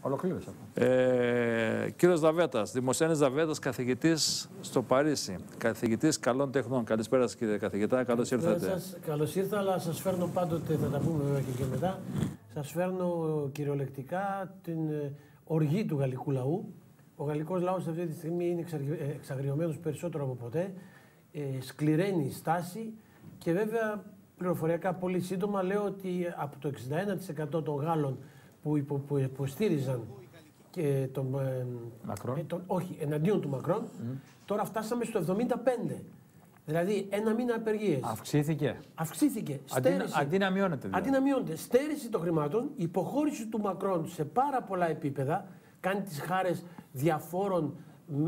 Ολοκλήρωσα. Ε, Κύριος Δαβέτα, Δημοσιάνη Δαβέτα, καθηγητής στο Παρίσι. Καθηγητής καλών τεχνών. Καλησπέρα, κύριε καθηγητά. Καλώς ήρθατε. Καλώς ήρθα, αλλά σας φέρνω πάντοτε, θα τα πούμε βέβαια και, και μετά. Σας φέρνω κυριολεκτικά την ε, οργή του γαλλικού λαού. Ο γαλλικός λαός αυτή τη στιγμή είναι εξαγριωμένος περισσότερο από ποτέ. Ε, σκληραίνει η στάση και βέβαια πληροφοριακά πολύ σύντομα λέω ότι από το 61% των Γάλλων που, υπο, που υποστήριζαν και τον, ε, Μακρόν. ε, τον, όχι, εναντίον του Μακρόν, τώρα φτάσαμε στο 75. Δηλαδή ένα μήνα απεργίες. Αυξήθηκε. Αυξήθηκε. Αντί, να- Στέρηση. αντί να μειώνεται. δηλαδή. Αντί να μειώνεται. Στέρηση των χρημάτων, υποχώρηση του Μακρόν σε πάρα πολλά επίπεδα, κάνει τις χάρες διαφόρων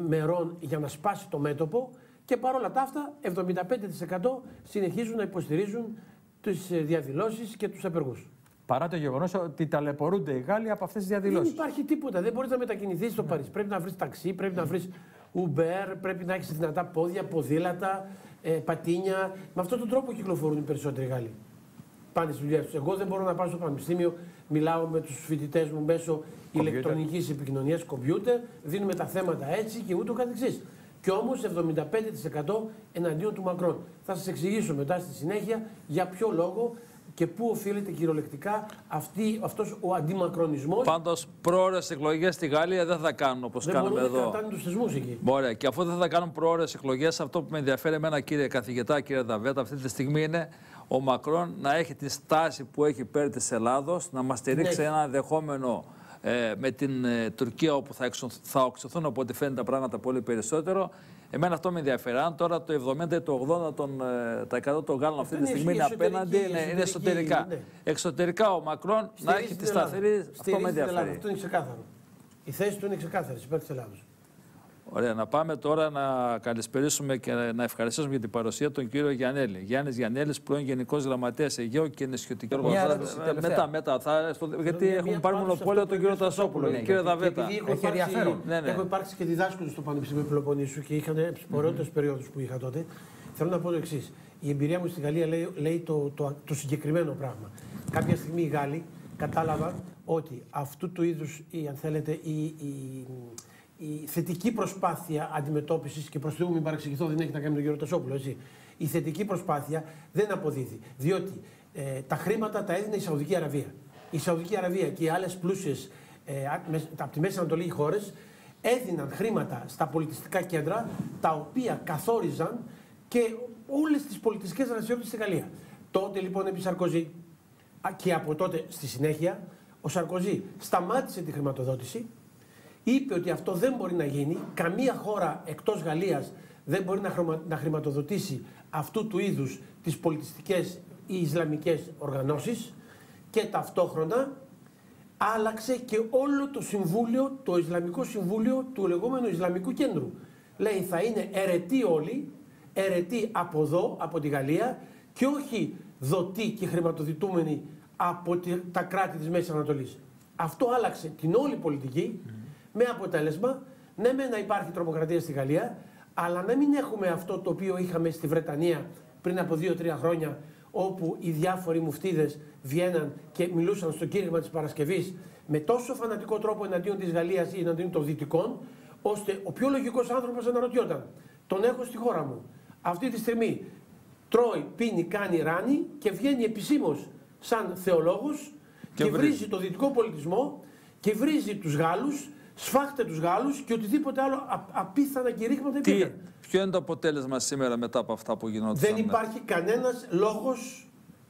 μερών για να σπάσει το μέτωπο και παρόλα τα αυτά 75% συνεχίζουν να υποστηρίζουν τις ε, διαδηλώσεις και τους απεργούς. Παρά το γεγονός ότι ταλαιπωρούνται οι Γάλλοι από αυτές τις Δεν διαδηλώσει. υπάρχει τίποτα. Δεν μπορείς να μετακινηθείς στο Παρίσι. Πρέπει να βρεις ταξί, πρέπει να βρεις Uber, πρέπει να έχεις δυνατά πόδια, ποδήλατα, ε, πατίνια. Με αυτόν τον τρόπο κυκλοφορούν οι περισσότεροι Γάλλοι. Πάνε στι δουλειέ τους. Εγώ δεν μπορώ να πάω στο πανεπιστήμιο, μιλάω με τους φοιτητές μου μέσω ηλεκτρονικής επικοινωνίας, κομπιούτερ, δίνουμε τα θέματα έτσι και ούτω καθεξής. Και όμως 75% εναντίον του Μακρόν. Θα σας εξηγήσω μετά στη συνέχεια για ποιο λόγο και πού οφείλεται κυριολεκτικά αυτή, αυτός ο αντιμακρονισμός. Πάντως, πρόορε εκλογές στη Γαλλία δεν θα κάνουν όπως Δεν κάνουμε μπορούν να εδώ. κρατάνε τους θεσμούς εκεί. Ωραία. Και αφού δεν θα κάνουν προώρες εκλογές, αυτό που με ενδιαφέρει εμένα, κύριε καθηγητά, κύριε Δαβέτα, αυτή τη στιγμή είναι ο Μακρόν να έχει τη στάση που έχει υπέρ της Ελλάδος, να μας στηρίξει Ναι. ένα δεχόμενο ε, με την ε, Τουρκία, όπου θα, εξω, θα οξωθούν από ό,τι φαίνεται τα πράγματα πολύ περισσότερο. Εμένα αυτό με ενδιαφέρει. Αν τώρα το 70 ή το 80 των, ε, τα 100 των Γάλλων αυτή τη είναι στιγμή είναι εσωτερική- απέναντι, είναι, είναι εσωτερική, εσωτερικά. ναι. Εξωτερικά ο Μακρόν να έχει τη Στηρίζει την Ελλάδα. σταθερή. Αυτό Στηρίζει με την Ελλάδα. ενδιαφέρει. Αυτό είναι ξεκάθαρο. Η θέση του είναι ξεκάθαρη υπέρ της Ελλάδα. Ωραία, να πάμε τώρα να καλησπερίσουμε και να ευχαριστήσουμε για την παρουσία τον κύριο Γιαννέλη. Γιάννης Γιαννέλη, πρώην Γενικός Γραμματέας Αιγαίου και νησιωτική Μια οργάνωση. ερώτηση Ε, τελευταία. Μετά, μετά. Θα, στο, γιατί Μια- έχουμε μια πάρει πάνω σε μονοπόλιο αυτό τον που κύριο είπε στο Τασόπουλο. Τασόπουλο, κύριε ναι, Δαβέτα. Επειδή έχω Έχει υπάρξει, ενδιαφέρον. Ναι, ναι. έχω υπάρξει και διδάσκοντα στο Πανεπιστήμιο Πελοποννήσου και είχαν τις ωραιότερες περιόδους που είχα τότε. Θέλω να πω το εξής. Η εμπειρία μου στη Γαλλία λέει, λέει το, το, το συγκεκριμένο πράγμα. Κάποια στιγμή οι Γάλλοι κατάλαβαν ότι αυτού του είδους, αν θέλετε, η, η, η θετική προσπάθεια αντιμετώπισης και προ Θεού μην παρεξηγηθώ, δεν έχει να κάνει με τον κύριο Τασόπουλο, έτσι. Η θετική προσπάθεια δεν αποδίδει. Διότι ε, τα χρήματα τα έδινε η Σαουδική Αραβία. Η Σαουδική Αραβία και οι άλλες πλούσιες ε, α- με- από τη Μέση Ανατολή χώρες έδιναν χρήματα στα πολιτιστικά κέντρα τα οποία καθόριζαν και όλες τις πολιτιστικές δραστηριότητες στη Γαλλία. Τότε λοιπόν επί Σαρκοζή α, και από τότε στη συνέχεια ο Σαρκοζή σταμάτησε τη χρηματοδότηση είπε ότι αυτό δεν μπορεί να γίνει. Καμία χώρα εκτός Γαλλίας δεν μπορεί να, χρωμα- να χρηματοδοτήσει αυτού του είδους τις πολιτιστικές ή Ισλαμικές οργανώσεις και ταυτόχρονα άλλαξε και όλο το συμβούλιο, το Ισλαμικό Συμβούλιο του λεγόμενου Ισλαμικού Κέντρου. Λέει θα είναι αιρετοί όλοι, αιρετοί από εδώ, από τη Γαλλία και όχι δοτοί και χρηματοδοτούμενοι από τη- τα κράτη της Μέσης Ανατολής. Αυτό άλλαξε την όλη πολιτική με αποτέλεσμα ναι με να υπάρχει τρομοκρατία στη Γαλλία αλλά να μην έχουμε αυτό το οποίο είχαμε στη Βρετανία πριν από δύο-τρία χρόνια όπου οι διάφοροι μουφτίδες βγαίναν και μιλούσαν στο κήρυγμα της Παρασκευής με τόσο φανατικό τρόπο εναντίον της Γαλλίας ή εναντίον των Δυτικών ώστε ο πιο λογικός άνθρωπος αναρωτιόταν τον έχω στη χώρα μου αυτή τη στιγμή τρώει, πίνει, κάνει ράνι και βγαίνει επισήμως σαν θεολόγος Και και, βρίζει. βρίζει το δυτικό πολιτισμό και βρίζει τους Γάλλους, σφάχτε τους Γάλλους και οτιδήποτε άλλο α- απίθανα κηρύγματα Τι, υπήρχαν. ποιο είναι το αποτέλεσμα σήμερα μετά από αυτά που γινόταν. Δεν υπάρχει κανένας λόγος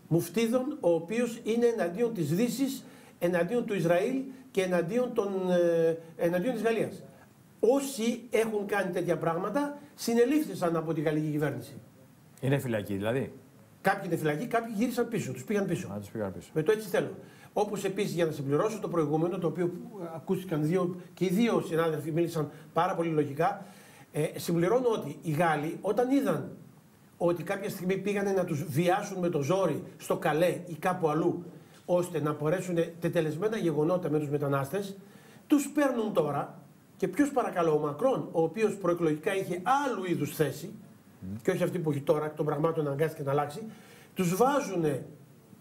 μουφτίδων ο οποίος είναι εναντίον της Δύσης, εναντίον του Ισραήλ και εναντίον, των, ε, εναντίον της Γαλλίας. Όσοι έχουν κάνει τέτοια πράγματα συνελήφθησαν από τη γαλλική κυβέρνηση. Είναι φυλακή δηλαδή; Κάποιοι είναι φυλακοί, κάποιοι γύρισαν πίσω, τους πήγαν πίσω. Να τους πήγα πίσω. Με το έτσι θέλω. Όπως επίσης για να συμπληρώσω το προηγούμενο, το οποίο ε, ακούστηκαν δύο και οι δύο συνάδελφοι μίλησαν πάρα πολύ λογικά. Ε, συμπληρώνω ότι οι Γάλλοι όταν είδαν ότι κάποια στιγμή πήγανε να τους βιάσουν με το ζόρι στο Καλέ ή κάπου αλλού ώστε να μπορέσουν τετελεσμένα γεγονότα με τους μετανάστες τους παίρνουν τώρα και ποιος παρακαλώ ο Μακρόν ο οποίος προεκλογικά είχε άλλου είδους θέση και όχι αυτή που έχει τώρα, των πραγμάτων αναγκάστηκε να αλλάξει, τους βάζουν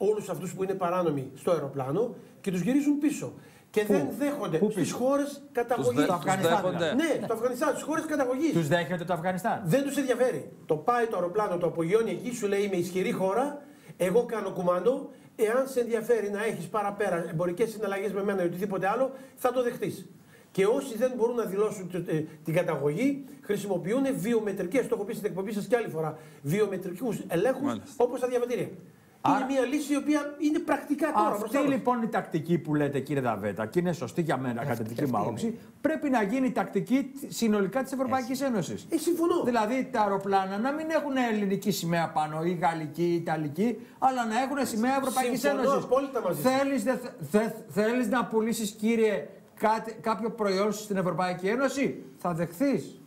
όλους αυτούς που είναι παράνομοι στο αεροπλάνο και τους γυρίζουν πίσω. και δεν δέχονται Πού στις πίσω; χώρες καταγωγής. δε- Στο Αφγανιστάν, δέχονται. Ναι, στο Αφγανιστάν, στις χώρες καταγωγής. Τους δέχεται το Αφγανιστάν. Δεν τους ενδιαφέρει. Το πάει το αεροπλάνο, το απογειώνει εκεί, σου λέει Είμαι ισχυρή χώρα, εγώ κάνω κουμάντο. Εάν σε ενδιαφέρει να έχεις παραπέρα εμπορικές συναλλαγές με μένα ή οτιδήποτε άλλο, θα το δεχτείς. Και όσοι δεν μπορούν να δηλώσουν τε- ε, την καταγωγή, χρησιμοποιούν βιομετρικές, το έχω πει στην εκπομπή σας και άλλη φορά, βιομετρικούς ελέγχους Μάλιστα. όπως τα διαβατήρια. Άρα- Είναι μια λύση η οποία είναι πρακτικά τώρα. Αυτή μπροστά μας. λοιπόν η τακτική που λέτε κύριε Δαβέτα και είναι σωστή για μένα κατά τη δική μου άποψη, πρέπει να γίνει η τακτική συνολικά της Ευρωπαϊκής Ένωσης. Ε, συμφωνώ. Δηλαδή τα αεροπλάνα να μην έχουν ελληνική σημαία πάνω ή γαλλική ή ιταλική, αλλά να έχουν σημαία Ευρωπαϊκής Συμφωνώ Ένωσης. απόλυτα μαζί σας. Θέλεις δε, δε, θέλεις να πουλήσεις, κύριε, κάτι, κάποιο προϊόν σου στην Ευρωπαϊκή Ένωση, θα δεχθείς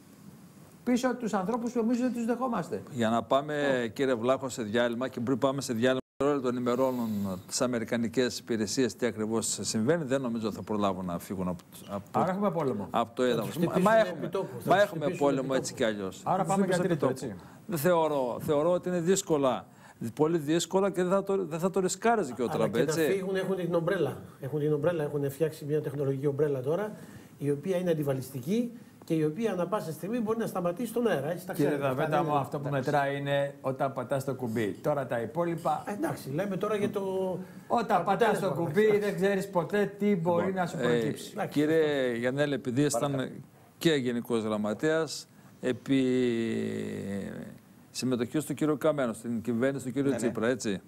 πίσω από τους ανθρώπους που εμεί δεν τους δεχόμαστε. Για να πάμε, κύριε Βλάχο, σε διάλειμμα και πριν πάμε σε διάλειμμα, τώρα των ενημερώνουν τι Αμερικανικέ υπηρεσίε τι ακριβώς συμβαίνει. Δεν νομίζω θα προλάβουν να φύγουν από, από, το- Άρα έχουμε πόλεμο. από το έδαφος. χτυπήσουν Μα επί έχουμε, τόπου, θα μα τους έχουμε χτυπήσουν πόλεμο επί έτσι κι αλλιώς. Άρα πάμε για τρίτο, έτσι. Δεν θεωρώ. Θεωρώ ότι είναι δύσκολα. Πολύ δύσκολα και δεν θα το, δεν θα το ρισκάρει και ο Αλλά Τραμπ, και να έτσι. φύγουν έχουν την ομπρέλα. Έχουν την ομπρέλα, έχουν φτιάξει μια τεχνολογική ομπρέλα τώρα, η οποία είναι αντιβαλιστική και η οποία ανά πάσα στιγμή μπορεί να σταματήσει τον αέρα. Έτσι, τα Κύριε ξέρετε. Αυτά Δαβέτα δεν μου, είναι- αυτό που μετράει είναι όταν πατάς το κουμπί. Τώρα τα υπόλοιπα. Ε, Εντάξει, λέμε τώρα για το. Όταν πατάς το αποτέλεσμα. κουμπί δεν ξέρεις ποτέ τι μπορεί να σου Ε, προκύψει. Εντάξει, κύριε Γιαννέλη, επειδή ήσταν και Γενικός Γραμματέας, επί συμμετοχής του κύριου Καμένου, στην κυβέρνηση του κύριου Ναι, ναι. Τσίπρα, έτσι.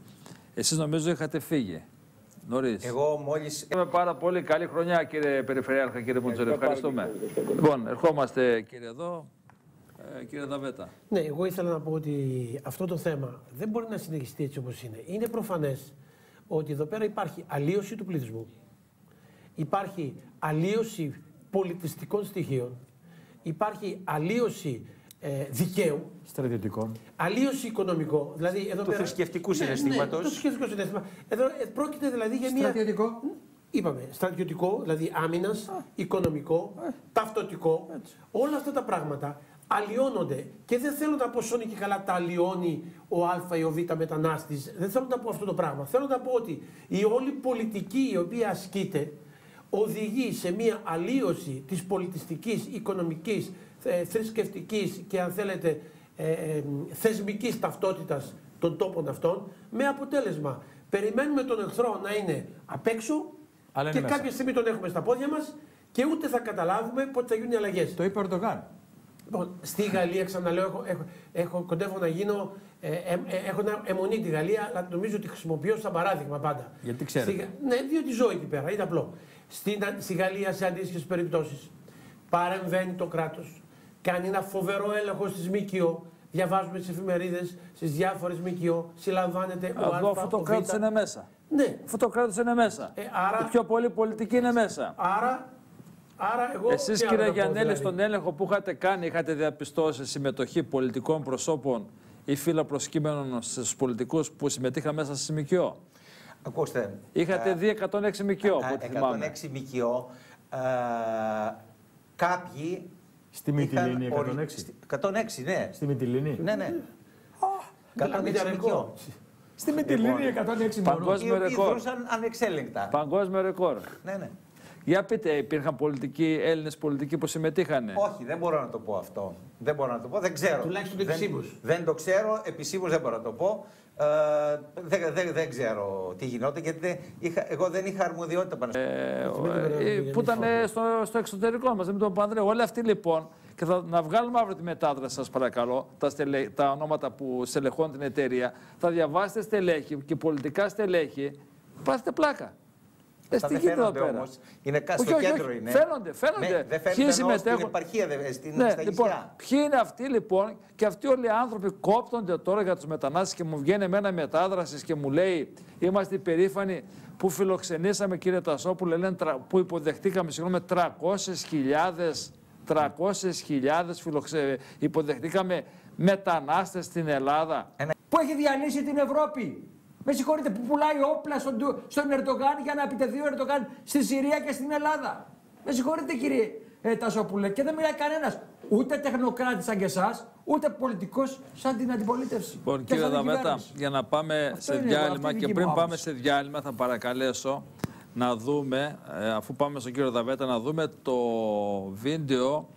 Εσείς νομίζω είχατε φύγει νωρίς. Εγώ μόλι. Είμαι πάρα πολύ καλή χρονιά κύριε Περιφερειάρχα, κύριε Μοντζορ. Ευχαριστούμε. Λοιπόν, ερχόμαστε κύριε εδώ. Ε, κύριε Δαβέτα. Ναι, εγώ ήθελα να πω ότι αυτό το θέμα δεν μπορεί να συνεχιστεί έτσι όπως είναι. Είναι προφανές ότι εδώ πέρα υπάρχει αλλίωση του πληθυσμού, υπάρχει αλλίωση πολιτιστικών στοιχείων, υπάρχει αλλίωση ε, δικαίου, Στρατιωτικών. αλλίωση οικονομικό. Δηλαδή εδώ Του πέρα... θρησκευτικού Ναι, συναισθήματος. Ναι, το θρησκευτικό συναίσθημα. Εδώ ε, πρόκειται δηλαδή για μια... Στρατιωτικό. Είπαμε, στρατιωτικό, δηλαδή άμυνας, οικονομικό, ταυτοτικό. Όλα αυτά τα πράγματα αλλοιώνονται. Και δεν θέλω να πω σώνει και καλά τα αλλοιώνει ο Α ή ο Β μετανάστης. Δεν θέλω να πω αυτό το πράγμα. Θέλω να πω ότι η όλη πολιτική η οποία ασκείται οδηγεί σε μια αλλίωση της πολιτιστικής, οικονομικής, ε, θρησκευτικής και αν θέλετε ε, ε, θεσμικής ταυτότητας των τόπων αυτών με αποτέλεσμα περιμένουμε τον εχθρό να είναι απ' έξω Αλλά και είναι μέσα. κάποια στιγμή τον έχουμε στα πόδια μας και ούτε θα καταλάβουμε πότε θα γίνουν οι αλλαγές. Το είπε ο Ερντογάν. Λοιπόν, στη Γαλλία, ξαναλέω, έχω, έχω, έχω, κοντεύω να γίνω. Ε, ε, ε, έχω ένα αιμονή τη Γαλλία, αλλά νομίζω ότι χρησιμοποιώ σαν παράδειγμα πάντα. Γιατί ξέρετε. Στη, Γα- ναι, διότι ζω εκεί πέρα, είναι απλό. Στην, στη Γαλλία, σε αντίστοιχες περιπτώσεις, παρεμβαίνει το κράτος, κάνει ένα φοβερό έλεγχο στις ΜΚΟ. Διαβάζουμε τις εφημερίδες, στις διάφορες ΜΚΟ, συλλαμβάνεται ο Α, Εδώ αυτό το ο Β. κράτο είναι μέσα. Ναι, Αυτό το κράτο είναι μέσα. Ε, άρα- Η πιο πολύ πολιτική είναι μέσα. άρα, άρα εγώ. Εσείς τι άλλο κύριε να πω, Γιαννέλη, δηλαδή; στον έλεγχο που είχατε κάνει, είχατε διαπιστώσει συμμετοχή πολιτικών προσώπων ή φύλλα προσκύμενων στους πολιτικούς που συμμετείχαν μέσα στη ΜΚΟ; Ακούστε. Είχατε ε, δει 106 ΜΚΟ, από ε, ό,τι θυμάμαι. 106 ΜΚΟ. ε, Κάποιοι. Στη είχαν Μυτιλίνη ορι- 106. στη- 106, ναι. Στη Μυτιλίνη. Ναι, ναι. 106 Μηδενικό. ΜΚΟ. Στη Μυτιλίνη 106 μόνο. Παγκόσμιο Οι οποίοι ρεκόρ. δρούσαν ανεξέλεγκτα. Παγκόσμιο ρεκόρ. Ναι, ναι. Για πείτε, υπήρχαν πολιτικοί, Έλληνες πολιτικοί που συμμετείχαν. Όχι, δεν μπορώ να το πω αυτό. Δεν μπορώ να το πω, δεν ξέρω. Τουλάχιστον δεν, επισήμως. δεν το ξέρω, επισήμως δεν μπορώ να το πω. Ε, δεν, δεν, δεν ξέρω τι γινόταν γιατί δεν είχα, εγώ δεν είχα αρμοδιότητα πάνω. Ε, μην το ε, περνάμε που για ήταν μισό. στο, στο εξωτερικό μας, με τον Πανδρέο. Όλοι αυτοί λοιπόν, και θα να βγάλουμε αύριο τη μετάδραση σας παρακαλώ, τα, στελέ, τα ονόματα που στελεχώνουν την εταιρεία, θα διαβάσετε στελέχη και πολιτικά στελέχη, πάθετε πλάκα. Ε, Αυτά τι δεν γίνεται εδώ φαίνονται πέρα; όμως. Είναι κα- Όχι, στο όχι, κέντρο όχι. είναι. Φαίνονται, φαίνονται. Ναι, δεν Ποιοι φαίνονται ενώ στην συμμετέχουν; επαρχία, δε- στην, Ναι, στα λοιπόν, νησιά. ποιοι είναι αυτοί λοιπόν και αυτοί όλοι οι άνθρωποι κόπτονται τώρα για τους μετανάστες και μου βγαίνει εμένα μετάδραση και μου λέει είμαστε υπερήφανοι που φιλοξενήσαμε κύριε Τασόπουλε λένε, τρα- που υποδεχτήκαμε συγγνώμη 300.000 300.000 φιλοξε... υποδεχτήκαμε μετανάστες στην Ελλάδα. Που έχει διαλύσει την Ευρώπη. Με συγχωρείτε που πουλάει όπλα στον, του- στον Ερντογάν για να επιτεθεί ο Ερντογάν στη Συρία και στην Ελλάδα. Με συγχωρείτε κύριε ε, Τασόπουλε και δεν μιλάει κανένας. Ούτε τεχνοκράτης σαν και εσάς, ούτε πολιτικός σαν την αντιπολίτευση. Λοιπόν, Και κύριε σαν την Δαβέτα, κυβέρνηση. για να πάμε Αυτό σε είναι, διάλειμμα αυτή είναι η και δική πριν μου πάμε άποψη. σε διάλειμμα θα παρακαλέσω να δούμε, ε, αφού πάμε στον κύριο Δαβέτα, να δούμε το βίντεο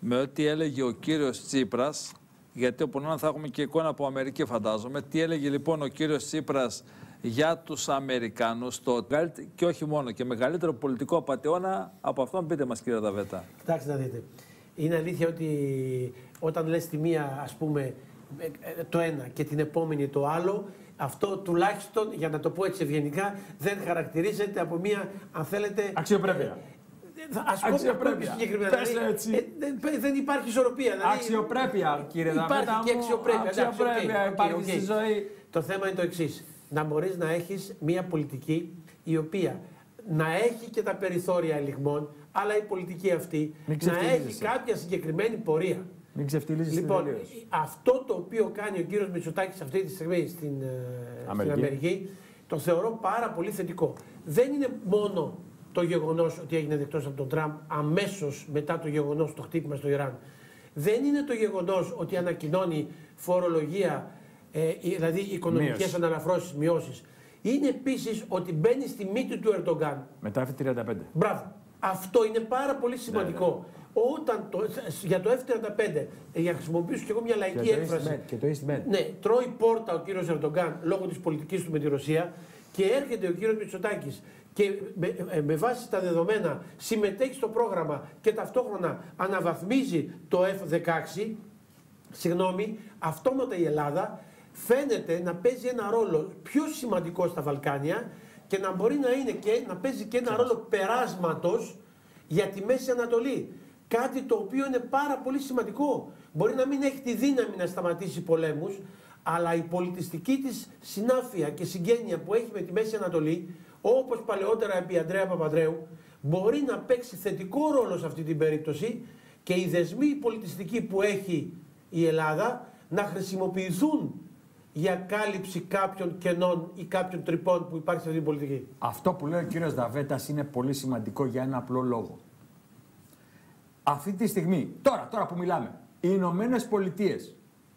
με ό,τι έλεγε ο κύριος Τσίπρας, γιατί όπου να θα έχουμε και εικόνα από Αμερική φαντάζομαι. Τι έλεγε λοιπόν ο κύριος Τσίπρας για τους Αμερικάνους το και όχι μόνο και μεγαλύτερο πολιτικό απαταιώνα από αυτόν; Πείτε μας κύριε Δαβέτα. Κοιτάξτε να δείτε. Είναι αλήθεια ότι όταν λες τη μία ας πούμε ε, ε, το ένα και την επόμενη το άλλο αυτό τουλάχιστον, για να το πω έτσι ευγενικά, δεν χαρακτηρίζεται από μία, αν θέλετε... Αξιοπρέπεια. Α πούμε αξιοπρέπεια. συγκεκριμένα. Δηλαδή, έτσι. Ε, δεν, δεν υπάρχει ισορροπία. Δηλαδή, Αξιοπρέπεια, κύριε Δαβέτα. Υπάρχει και αξιοπρέπεια. Εντάξει, Αξιοπρέπεια οκ, υπάρχει οκ, οκ. στη ζωή. Το θέμα είναι το εξής. Να μπορείς να έχεις μία πολιτική η οποία να έχει και τα περιθώρια ελιγμών, αλλά η πολιτική αυτή Μην να έχει ξεφτιλίζεσαι. κάποια συγκεκριμένη πορεία. Μην ξεφτιλίζεις Λοιπόν, τελείως. αυτό το οποίο κάνει ο κύριος Μητσοτάκης αυτή τη στιγμή στην, ε, Αμερική. στην Αμερική, το θεωρώ πάρα πολύ θετικό. Δεν είναι μόνο το γεγονός ότι έγινε δεκτός από τον Τραμπ αμέσως μετά το γεγονός το χτύπημα στο Ιράν. Δεν είναι το γεγονός ότι ανακοινώνει φορολογία, ε, δηλαδή οικονομικές Μείωση. αναλαφρώσεις, μειώσεις. Είναι επίσης ότι μπαίνει στη μύτη του Ερντογκάν Μετά F35. Μπράβο. Αυτό είναι πάρα πολύ σημαντικό. Όταν το, για το F-35, ε, για να χρησιμοποιήσω και εγώ μια λαϊκή Και το έκφραση. EastMed, και το EastMed. Ναι, τρώει πόρτα ο κύριος Ερντογκάν λόγω της πολιτικής του με τη Ρωσία και έρχεται ο κύριος Μητσοτάκης και με, ε, με βάση τα δεδομένα συμμετέχει στο πρόγραμμα και ταυτόχρονα αναβαθμίζει το F-16, συγγνώμη, αυτόματα η Ελλάδα φαίνεται να παίζει ένα ρόλο πιο σημαντικό στα Βαλκάνια και να μπορεί να, είναι και, να παίζει και ένα ρόλο περάσματος για τη Μέση Ανατολή. Κάτι το οποίο είναι πάρα πολύ σημαντικό. Μπορεί να μην έχει τη δύναμη να σταματήσει πολέμους, αλλά η πολιτιστική της συνάφεια και συγγένεια που έχει με τη Μέση Ανατολή, όπως παλαιότερα επί Αντρέα Παπαδρέου, μπορεί να παίξει θετικό ρόλο σε αυτή την περίπτωση και οι δεσμοί πολιτιστικοί που έχει η Ελλάδα να χρησιμοποιηθούν για κάλυψη κάποιων κενών ή κάποιων τρυπών που υπάρχει σε αυτή την πολιτική. Αυτό που λέει ο κύριος Δαβέτας είναι πολύ σημαντικό για ένα απλό λόγο. Αυτή τη στιγμή, τώρα, τώρα που μιλάμε, οι Ηνωμένες Πολιτείες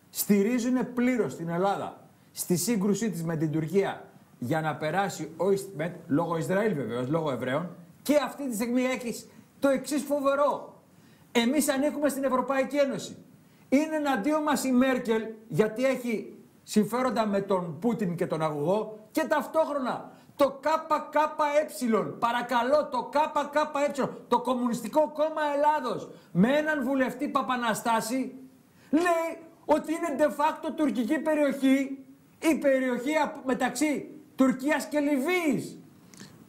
στηρίζουν πλήρως την Ελλάδα στη σύγκρουσή της με την Τουρκία για να περάσει ο EastMed, λόγω Ισραήλ βεβαίως, λόγω Εβραίων, και αυτή τη στιγμή έχεις το εξής φοβερό. Εμείς ανήκουμε στην Ευρωπαϊκή Ένωση. Είναι εναντίον μας η Μέρκελ γιατί έχει συμφέροντα με τον Πούτιν και τον αγωγό και ταυτόχρονα το ΚΚΕ, παρακαλώ το ΚΚΕ, το Κομμουνιστικό Κόμμα Ελλάδος με έναν βουλευτή Παπαναστάση λέει ότι είναι de facto τουρκική περιοχή η περιοχή απ- μεταξύ Τουρκίας και Λιβύης.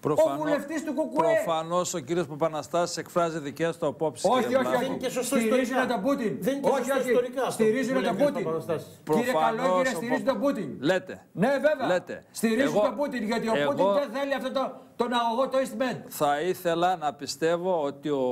Ο βουλευτής του ΚΚΕ. Προφανώς ο κύριος Παπαναστάσης εκφράζει δικές του απόψεις. Όχι, κύριε όχι, Βλάχο. όχι. Δεν είναι και σωστό Στηρίζουν ιστορικά. τον Πούτιν. Δεν είναι και όχι, σωστό όχι. ιστορικά αυτό Στηρίζουν που τον λέει ο κ. Πούτιν. Παπαναστάσης. Κύριε Προφανώς Καλόγερε, ο στηρίζουν Πα- τον Πούτιν. Λέτε. Ναι, βέβαια. Λέτε. Στηρίζουν Εγώ- τον Πούτιν γιατί ο εγώ- Πούτιν δεν θέλει αυτό το, τον αγωγό το EastMed. Θα ήθελα να πιστεύω ότι ο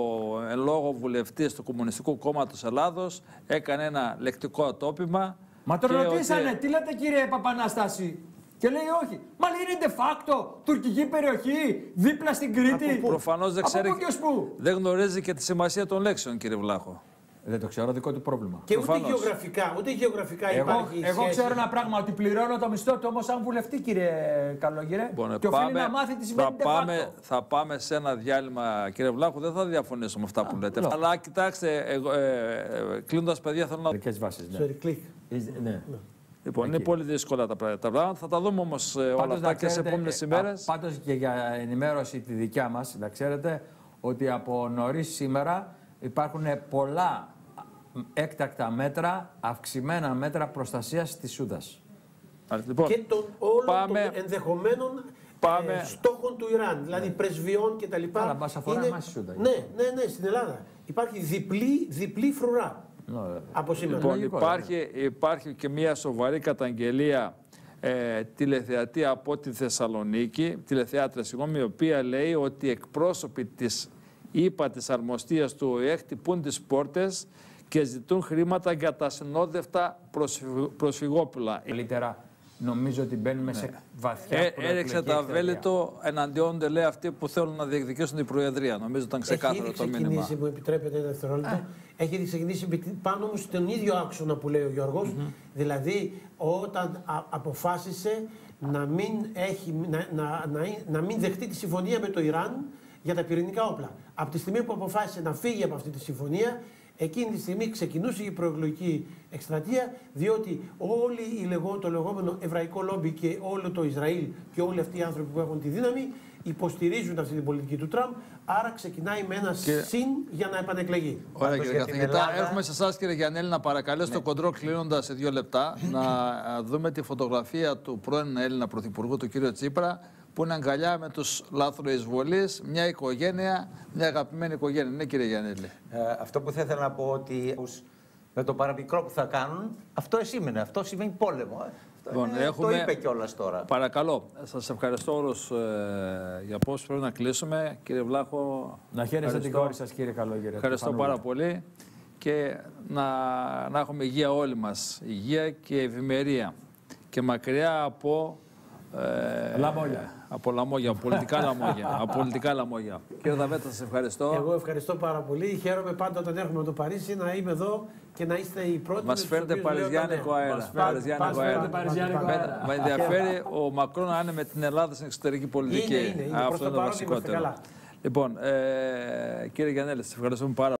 εν λόγω βουλευτής του Κομμουνιστικού Κόμματος Ελλάδος έκανε ένα λεκτικό ατόπιμα. Μα τον και ρωτήσανε, ότι- τι λέτε κύριε Παπανάσταση. Και λέει όχι. Μα λέει είναι de facto τουρκική περιοχή, δίπλα στην Κρήτη. Προφανώς δεν Από ξέρει. πού και ως πού; Δεν γνωρίζει και τη σημασία των λέξεων, κύριε Βλάχο. Δεν το ξέρω, δικό του πρόβλημα. Και ούτε Προφανώς. γεωγραφικά, ούτε γεωγραφικά Εγώ, υπάρχει εγώ σχέση. ξέρω ένα πράγμα ότι πληρώνω το μισθό του όμως σαν βουλευτή, κύριε Καλόγερε. Λοιπόν, και οφείλει να μάθει τι θα, σημαίνει de πάμε, facto. θα πάμε σε ένα διάλειμμα, κύριε Βλάχο. Δεν θα διαφωνήσω με αυτά που λέτε. λέω. Αλλά κοιτάξτε, εγώ, ε, ε, κλείνοντας, παιδιά, θέλω να. Μερικές βάσεις, ναι. Sorry, click. Is- ναι. Λοιπόν, είναι πολύ δύσκολα τα πρά- τα πράγματα. Θα τα δούμε όμως όλα Πάντως, αυτά να και σε ξέρετε, επόμενες ε, ημέρες. α, Πάντως και για ενημέρωση τη δικιά μας, να ξέρετε ότι από νωρίς σήμερα υπάρχουν πολλά έκτακτα μέτρα, αυξημένα μέτρα προστασίας της Σούδας. Λοιπόν, και των όλων πάμε- των ενδεχομένων πάμε- ε, στόχων του Ιράν, δηλαδή πρεσβειών κτλ. Αλλά μας αφορά εμάς η Σούδα. Ναι, ναι, ναι, στην Ελλάδα. Υπάρχει διπλή, διπλή φρουρά Ναι, βέβαια. Από σήμερα. Λοιπόν, Λογικό, υπάρχει, υπάρχει και μια σοβαρή καταγγελία ε, τηλεθεατή από τη Θεσσαλονίκη, τηλεθεάτρια συγγνώμη, η οποία λέει ότι οι εκπρόσωποι της ΥΠΑ της αρμοστίας του ΟΕΕ χτυπούν τις πόρτες και ζητούν χρήματα για τα συνόδευτα προσφυ- προσφυγόπουλα. Καλύτερα νομίζω ότι μπαίνουμε σε βαθιά Ε, προεκλογική έριξε τα εκστρατεία. βέλη του εναντιόν λέει αυτοί που θέλουν να διεκδικήσουν την Προεδρία. Νομίζω ήταν Έχει ξεκάθαρο ήδη το μήνυμα. ξεκινήσει, μου επιτρέπετε ένα δευτερόλεπτο. Έχει ήδη ξεκινήσει με την- πάνω όμω στον ίδιο άξονα που λέει ο γιωργος Δηλαδή, όταν α- αποφάσισε να μην, έχει, να, να, να, να μην δεχτεί τη συμφωνία με το Ιράν για τα πυρηνικά όπλα. Από τη στιγμή που αποφάσισε να φύγει από αυτή τη συμφωνία, εκείνη τη στιγμή ξεκινούσε η προεκλογική εκστρατεία, διότι όλοι οι λεγό, το λεγόμενο εβραϊκό λόμπι και όλο το Ισραήλ και όλοι αυτοί οι άνθρωποι που έχουν τη δύναμη υποστηρίζουν αυτή την πολιτική του Τραμπ. Άρα ξεκινάει με ένα Και- συν για να επανεκλεγεί. Ωραία Πάντως κύριε για την καθηγητά, Ελλάδα- έχουμε σε εσάς κύριε Γιαννέλη να παρακαλέσω το κοντρό κλείνοντας σε δύο λεπτά να α, δούμε τη φωτογραφία του πρώην Έλληνα Πρωθυπουργού του κύριου Τσίπρα που είναι αγκαλιά με τους λάθρο εισβολείς, μια οικογένεια, μια αγαπημένη οικογένεια. Ναι κύριε Γιαννέλη. Ε, αυτό που θα ήθελα να πω ότι ως- με το παραμικρό που θα κάνουν, αυτό εσήμενε. Αυτό σημαίνει πόλεμο. ε. Αυτό Λοιπόν, είναι- έχουμε- Το είπε κιόλας τώρα. Παρακαλώ, σας ευχαριστώ όλους ε, για πώς πρέπει να κλείσουμε. Κύριε Βλάχο, Να χαίρεστε την ευχαριστώ. κόρη σας κύριε Καλόγερε. Ευχαριστώ Στεφανούλα. πάρα πολύ και να, να έχουμε υγεία όλοι μας. Υγεία και ευημερία. Και μακριά από... Ε, Λαμόγια. Από λαμόγια, πολιτικά λαμόγια. από πολιτικά λαμόγια. Κύριε Δαβέτα, σας ευχαριστώ. Εγώ ευχαριστώ πάρα πολύ. Χαίρομαι πάντα όταν έρχομαι από το Παρίσι να είμαι εδώ και να είστε οι πρώτοι. Μας με τους φέρνετε οποίους λέω τα παριζιάνικο νέα. αέρα. Μας Παριζιάνικο μας αέρα. φέρνετε παριζιάνικο Με- αέρα. Με ενδιαφέρει ο Μακρόν να είναι με την Ελλάδα στην εξωτερική πολιτική. Είναι, είναι, είναι. Προς Αυτό το είναι το παρόν είμαστε βασικότερο. καλά. Λοιπόν, ε, κύριε Γιαννέλη, σας ευχαριστούμε πάρα